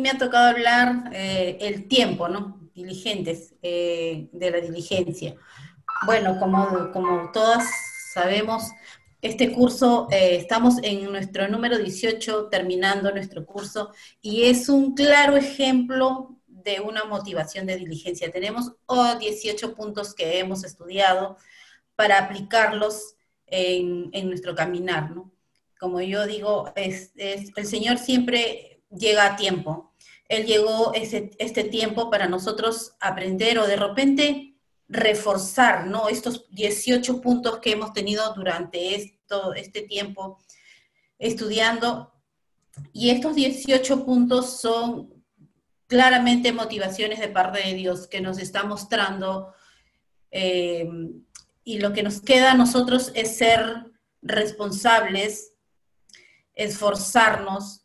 me ha tocado hablar eh, el tiempo, ¿no? Diligentes, eh, de la diligencia. Bueno, como, como todas sabemos, este curso, eh, estamos en nuestro número 18, terminando nuestro curso, y es un claro ejemplo de una motivación de diligencia. Tenemos 18 puntos que hemos estudiado para aplicarlos en, nuestro caminar, ¿no? Como yo digo, es, el Señor siempre llega a tiempo. Él llegó este tiempo para nosotros aprender o de repente reforzar, ¿no? Estos 18 puntos que hemos tenido durante esto, este tiempo estudiando. Y estos 18 puntos son claramente motivaciones de parte de Dios que nos está mostrando eh, y lo que nos queda a nosotros es ser responsables, esforzarnos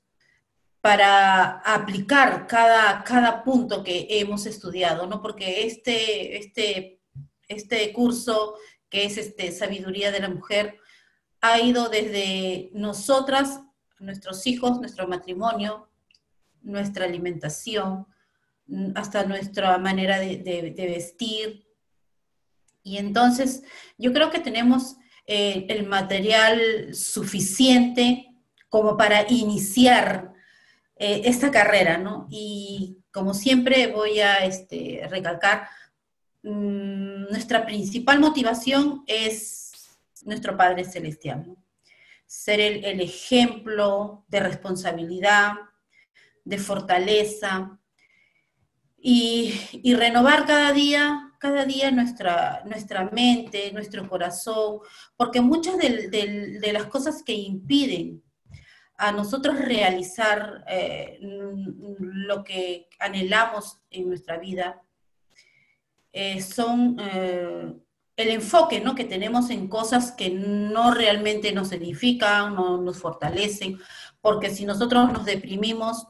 para aplicar cada, cada punto que hemos estudiado, ¿no? Porque este, este, este curso, que es este, Sabiduría de la Mujer, ha ido desde nosotras, nuestros hijos, nuestro matrimonio, nuestra alimentación, hasta nuestra manera de vestir, y entonces yo creo que tenemos eh, el material suficiente como para iniciar eh, esta carrera, ¿no? Y como siempre voy a este, recalcar, mm, nuestra principal motivación es nuestro Padre Celestial. Ser el, ejemplo de responsabilidad, de fortaleza y, y renovar cada día cada día nuestra, nuestra mente, nuestro corazón, porque muchas de, las cosas que impiden a nosotros realizar eh, lo que anhelamos en nuestra vida eh, son eh, el enfoque ¿no? que tenemos en cosas que no realmente nos edifican, no nos fortalecen, porque si nosotros nos deprimimos,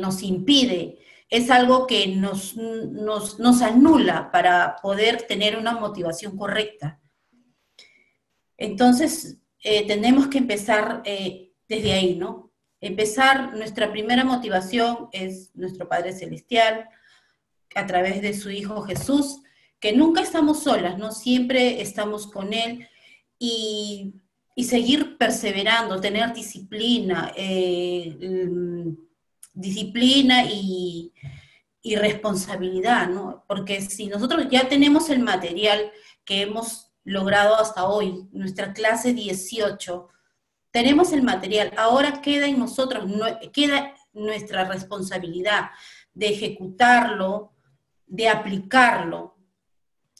nos impide es algo que nos, nos, anula para poder tener una motivación correcta. Entonces, tenemos que empezar desde ahí, ¿no? Empezar, nuestra primera motivación es nuestro Padre Celestial, a través de su Hijo Jesús, que nunca estamos solas, ¿no? Siempre estamos con Él y, seguir perseverando, tener disciplina, eh, disciplina y, responsabilidad, ¿no? Porque si nosotros ya tenemos el material que hemos logrado hasta hoy, nuestra clase 18, tenemos el material, ahora queda en nosotros, queda nuestra responsabilidad de ejecutarlo, de aplicarlo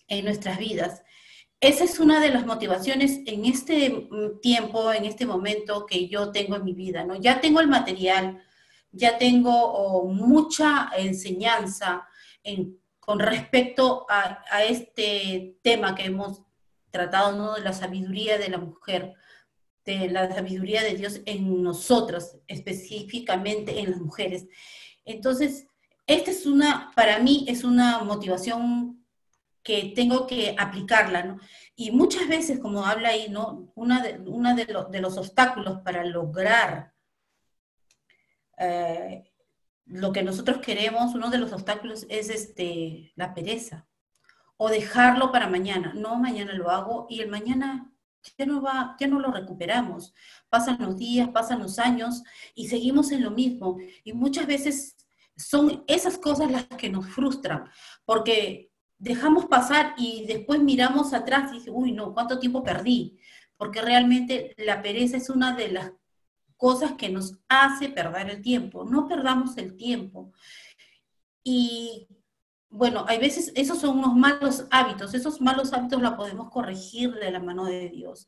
en nuestras vidas. Esa es una de las motivaciones en este tiempo, en este momento que yo tengo en mi vida, ¿no? Ya tengo el material, ya tengo mucha enseñanza con respecto a, este tema que hemos tratado, ¿no? de la sabiduría de la mujer, de la sabiduría de Dios en nosotras, específicamente en las mujeres. Entonces, esta es una, para mí es una motivación que tengo que aplicarla, ¿no? Y muchas veces, como habla ahí, ¿no? Una de, una de, de los obstáculos para lograr eh, lo que nosotros queremos, uno de los obstáculos es este, la pereza o dejarlo para mañana. No, mañana lo hago y el mañana ya no va, ya no lo recuperamos. Pasan los días, pasan los años y seguimos en lo mismo. Y muchas veces son esas cosas las que nos frustran, porque dejamos pasar y después miramos atrás y dice, uy, no, ¿cuánto tiempo perdí? Porque realmente la pereza es una de las cosas que nos hace perder el tiempo. No perdamos el tiempo. Y bueno, hay veces esos son unos malos hábitos. Esos malos hábitos los podemos corregir de la mano de Dios.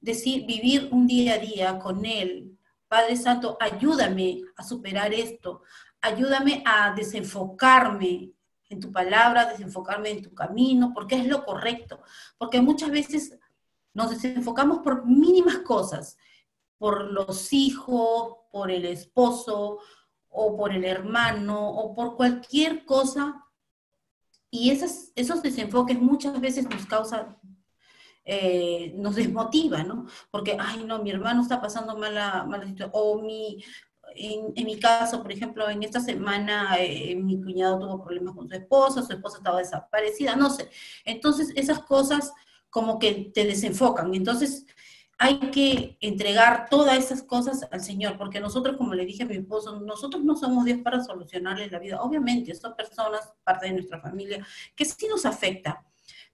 Decir, vivir un día a día con Él. Padre Santo, ayúdame a superar esto. Ayúdame a desenfocarme en tu palabra, desenfocarme en tu camino, porque es lo correcto. Porque muchas veces nos desenfocamos por mínimas cosas por los hijos, por el esposo o por el hermano o por cualquier cosa. Y esos, esos desenfoques muchas veces nos causan, eh, nos desmotiva, ¿no? Porque, ay, no, mi hermano está pasando mala, mala situación, o mi, en, mi caso, por ejemplo, en esta semana eh, mi cuñado tuvo problemas con su esposa, su esposa estaba desaparecida, no sé. Entonces, esas cosas como que te desenfocan. Entonces, hay que entregar todas esas cosas al Señor, porque nosotros, como le dije a mi esposo, nosotros no somos Dios para solucionarles la vida. Obviamente, son personas, parte de nuestra familia, que sí nos afecta,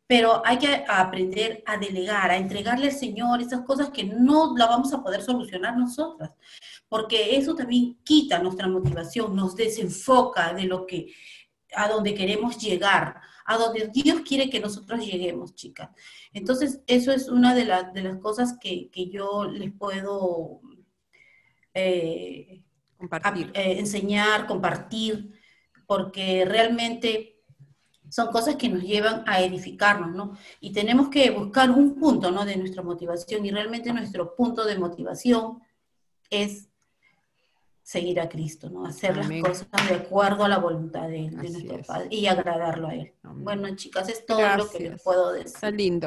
pero hay que aprender a delegar, a entregarle al Señor esas cosas que no la vamos a poder solucionar nosotras, porque eso también quita nuestra motivación, nos desenfoca de lo que, a donde queremos llegar, a donde Dios quiere que nosotros lleguemos, chicas. Entonces, eso es una de, de las cosas que, yo les puedo eh, eh, enseñar, compartir, porque realmente son cosas que nos llevan a edificarnos, ¿no? Y tenemos que buscar un punto, ¿no? De nuestra motivación y realmente nuestro punto de motivación es seguir a Cristo, ¿no? Hacer las cosas de acuerdo a la voluntad de, nuestro Padre y agradarlo a Él. Bueno, chicas, es todo lo que les puedo decir. Está lindo.